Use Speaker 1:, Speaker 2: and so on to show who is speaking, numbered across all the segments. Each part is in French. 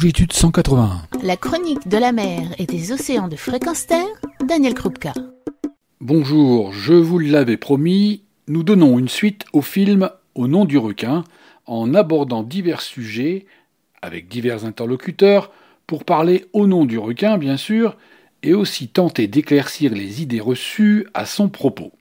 Speaker 1: longitude 181.
Speaker 2: La chronique de la mer et des océans de fréquence terre, Daniel Krupka.
Speaker 1: Bonjour, je vous l'avais promis, nous donnons une suite au film Au nom du requin en abordant divers sujets avec divers interlocuteurs pour parler au nom du requin, bien sûr, et aussi tenter d'éclaircir les idées reçues à son propos.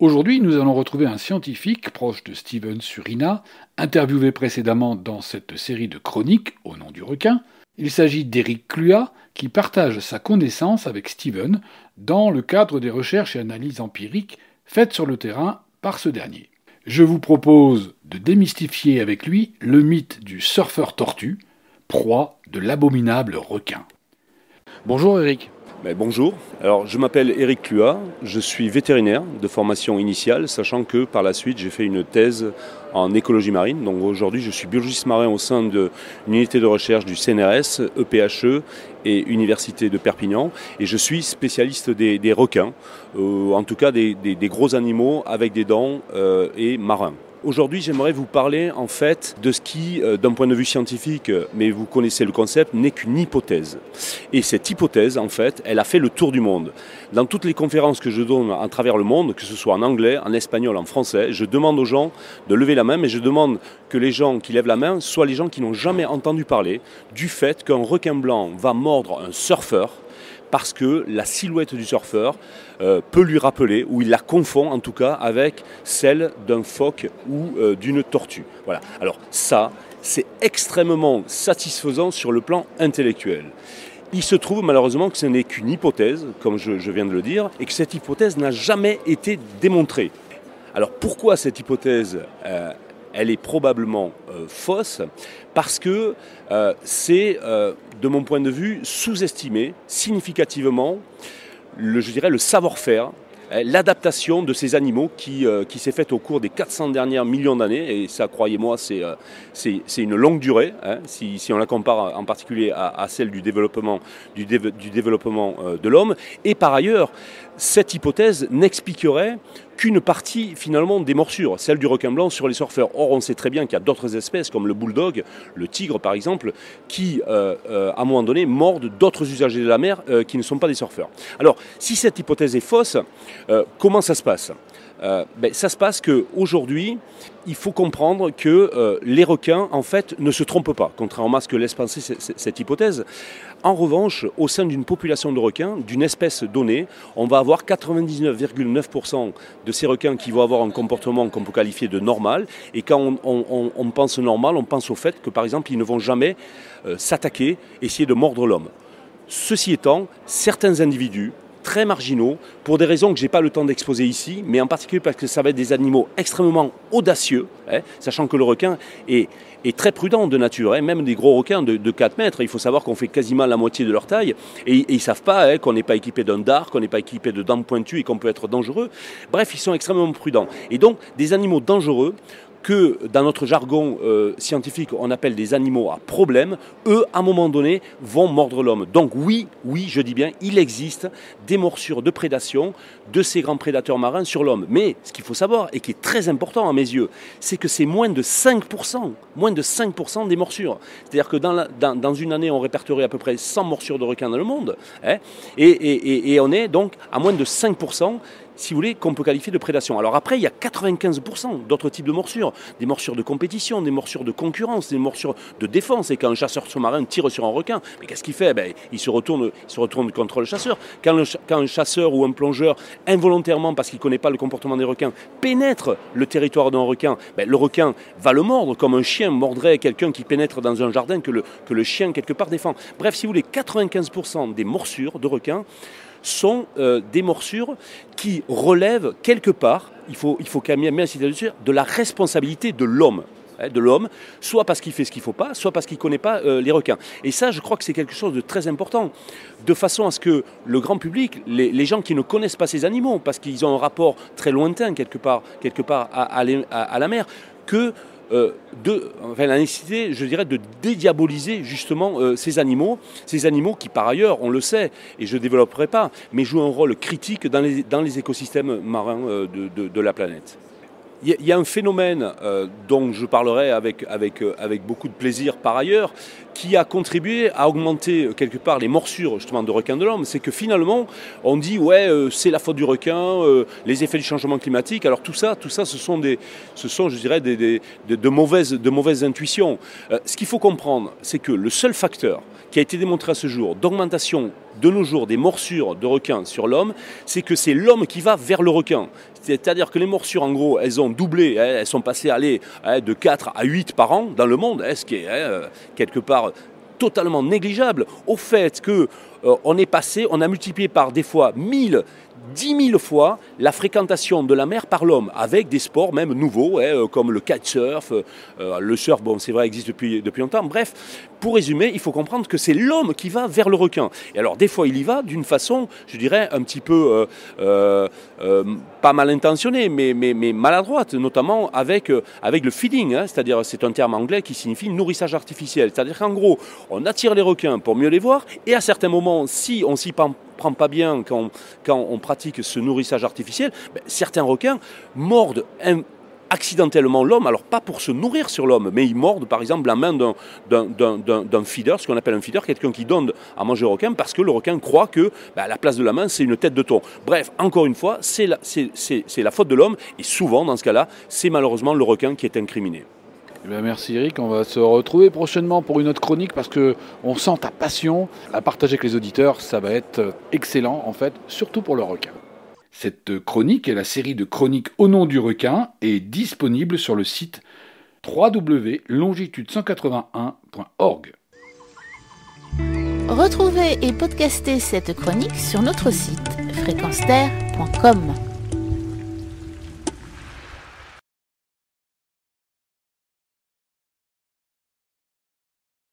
Speaker 1: Aujourd'hui, nous allons retrouver un scientifique proche de Steven Surina, interviewé précédemment dans cette série de chroniques au nom du requin. Il s'agit d'Éric Clua, qui partage sa connaissance avec Steven dans le cadre des recherches et analyses empiriques faites sur le terrain par ce dernier. Je vous propose de démystifier avec lui le mythe du surfeur tortue, proie de l'abominable requin. Bonjour Eric.
Speaker 3: Ben, bonjour, je m'appelle Eric Clua, je suis vétérinaire de formation initiale, sachant que par la suite j'ai fait une thèse en écologie marine. Donc aujourd'hui je suis biologiste marin au sein d'une unité de recherche du CNRS, EPHE et Université de Perpignan. Et je suis spécialiste des, requins, euh, en tout cas des, gros animaux avec des dents euh, et marins. Aujourd'hui, j'aimerais vous parler en fait de ce qui, euh, d'un point de vue scientifique, mais vous connaissez le concept, n'est qu'une hypothèse. Et cette hypothèse, en fait, elle a fait le tour du monde. Dans toutes les conférences que je donne à travers le monde, que ce soit en anglais, en espagnol, en français, je demande aux gens de lever la main, mais je demande que les gens qui lèvent la main soient les gens qui n'ont jamais entendu parler du fait qu'un requin blanc va mordre un surfeur parce que la silhouette du surfeur euh, peut lui rappeler, ou il la confond en tout cas, avec celle d'un phoque ou euh, d'une tortue. Voilà. Alors ça, c'est extrêmement satisfaisant sur le plan intellectuel. Il se trouve malheureusement que ce n'est qu'une hypothèse, comme je, viens de le dire, et que cette hypothèse n'a jamais été démontrée. Alors pourquoi cette hypothèse euh, elle est probablement fausse parce que c'est de mon point de vue, sous-estimé significativement le, je dirais, le savoir-faire euh, l'adaptation de ces animaux qui, euh, s'est faite au cours des 400 dernières millions d'années, et ça, croyez-moi, c'est euh, une longue durée, hein, si, on la compare en particulier à, celle du développement de l'homme. Et par ailleurs, cette hypothèse n'expliquerait qu'une partie finalement des morsures, celle du requin blanc sur les surfeurs. Or, on sait très bien qu'il y a d'autres espèces comme le bulldog, le tigre par exemple, qui à un moment donné mordent d'autres usagers de la mer qui ne sont pas des surfeurs. Alors, si cette hypothèse est fausse, euh, comment ça se passe? Euh, ben, ça se passe qu'aujourd'hui, il faut comprendre que euh, les requins, en fait, ne se trompent pas, contrairement à ce que laisse penser cette hypothèse. En revanche, au sein d'une population de requins, d'une espèce donnée, on va avoir 99,9% de ces requins qui vont avoir un comportement qu'on peut qualifier de normal. Et quand on, pense normal, on pense au fait que, par exemple, ils ne vont jamais s'attaquer, essayer de mordre l'homme. Ceci étant, certains individus très marginaux, pour des raisons que je n'ai pas le temps d'exposer ici, mais en particulier parce que ça va être des animaux extrêmement audacieux, hein, sachant que le requin est, très prudent de nature, hein, même des gros requins de, 4 mètres, il faut savoir qu'on fait quasiment la moitié de leur taille, et, ils ne savent pas hein, qu'on n'est pas équipé d'un dard, qu'on n'est pas équipé de dents pointues et qu'on peut être dangereux. Bref, ils sont extrêmement prudents. Et donc, des animaux dangereux que dans notre jargon euh, scientifique on appelle des animaux à problème, eux, à un moment donné, vont mordre l'homme. Donc oui, oui, je dis bien, il existe des morsures de prédation de ces grands prédateurs marins sur l'homme. Mais ce qu'il faut savoir, et qui est très important à mes yeux, c'est que c'est moins de 5%, moins de 5% des morsures. C'est-à-dire que dans, une année, on répertorie à peu près 100 morsures de requins dans le monde, hein, et, et on est donc à moins de 5% si vous voulez, qu'on peut qualifier de prédation. Alors après, il y a 95% d'autres types de morsures. Des morsures de compétition, des morsures de concurrence, des morsures de défense. Et quand un chasseur sous-marin tire sur un requin, mais qu'est-ce qu'il fait? Ben, il, se retourne, se retourne contre le chasseur. Quand, un chasseur ou un plongeur, involontairement, parce qu'il ne connaît pas le comportement des requins, pénètre le territoire d'un requin, ben, le requin va le mordre comme un chien mordrait quelqu'un qui pénètre dans un jardin que le, que le chien quelque part défend. Bref, si vous voulez, 95% des morsures de requins sont euh, des morsures qui relèvent quelque part, il faut, il faut quand même dessus, de la responsabilité de l'homme hein, de l'homme, soit parce qu'il fait ce qu'il ne faut pas, soit parce qu'il ne connaît pas euh, les requins. Et ça, je crois que c'est quelque chose de très important, de façon à ce que le grand public, les, gens qui ne connaissent pas ces animaux, parce qu'ils ont un rapport très lointain quelque part, quelque part à, à la mer, que euh, de, la nécessité, de dédiaboliser justement euh, ces animaux, ces animaux qui par ailleurs, on le sait, et je ne développerai pas, mais jouent un rôle critique dans les, écosystèmes marins euh, de, la planète. Il y, a un phénomène euh, dont je parlerai euh, avec beaucoup de plaisir par ailleurs, qui a contribué à augmenter euh, quelque part les morsures justement de requins de l'homme, c'est que finalement on dit ouais c'est la faute du requin, les effets du changement climatique. Alors tout ça, tout ça, ce sont des, ce sont je dirais de, mauvaises, de mauvaises intuitions. ce qu'il faut comprendre, c'est que le seul facteur qui a été démontré à ce jour d'augmentation de nos jours des morsures de requins sur l'homme, c'est que c'est l'homme qui va vers le requin. C'est-à-dire que les morsures, en gros, elles ont doublé, hein, elles sont passées aller, hein, de 4 à 8 par an dans le monde, hein, ce qui est euh, quelque part totalement négligeable. Au fait que euh, on est passé, on a multiplié par des fois 1000, 10 000 fois la fréquentation de la mer par l'homme, avec des sports même nouveaux, euh, comme le kitesurf, euh, le surf, bon c'est vrai, existe depuis, depuis longtemps. Bref, pour résumer, il faut comprendre que c'est l'homme qui va vers le requin. Et alors des fois, il y va d'une façon, je dirais, un petit peu pas mal intentionnée, mais, mais, mais, maladroite, notamment avec, avec le feeding, hein. c'est-à-dire c'est un terme anglais qui signifie nourrissage artificiel. C'est-à-dire qu'en gros, on attire les requins pour mieux les voir, et à certains moments, si on s'y prend, pas bien quand, on pratique ce nourrissage artificiel, ben, certains requins mordent accidentellement l'homme, alors pas pour se nourrir sur l'homme, mais ils mordent par exemple la main d'un feeder, ce qu'on appelle un feeder, quelqu'un qui donne à manger au requin parce que le requin croit que ben, à la place de la main c'est une tête de thon. Bref, encore une fois, c'est la, la faute de l'homme et souvent dans ce cas-là, c'est malheureusement le requin qui est incriminé.
Speaker 1: Eh merci Eric, on va se retrouver prochainement pour une autre chronique parce que on sent ta passion à partager avec les auditeurs, ça va être excellent en fait, surtout pour le requin. Cette chronique est la série de chroniques au nom du requin est disponible sur le site www.longitude181.org.
Speaker 2: Retrouvez et podcastez cette chronique sur notre site fréquence